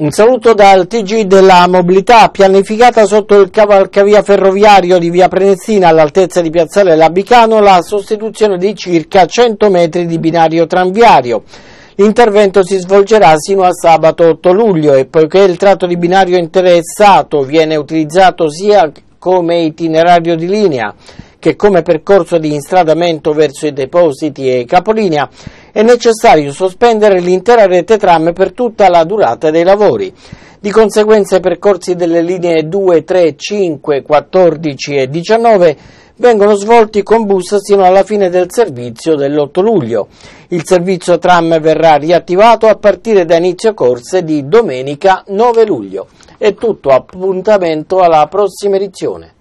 Un saluto dal TG della mobilità pianificata sotto il cavalcavia ferroviario di via Prenestina all'altezza di piazzale Labicano la sostituzione di circa 100 metri di binario tranviario. L'intervento si svolgerà sino a sabato 8 luglio e poiché il tratto di binario interessato viene utilizzato sia come itinerario di linea che come percorso di instradamento verso i depositi e capolinea è necessario sospendere l'intera rete tram per tutta la durata dei lavori. Di conseguenza i percorsi delle linee 2, 3, 5, 14 e 19 vengono svolti con bus sino alla fine del servizio dell'8 luglio. Il servizio tram verrà riattivato a partire da inizio corse di domenica 9 luglio. È tutto, appuntamento alla prossima edizione.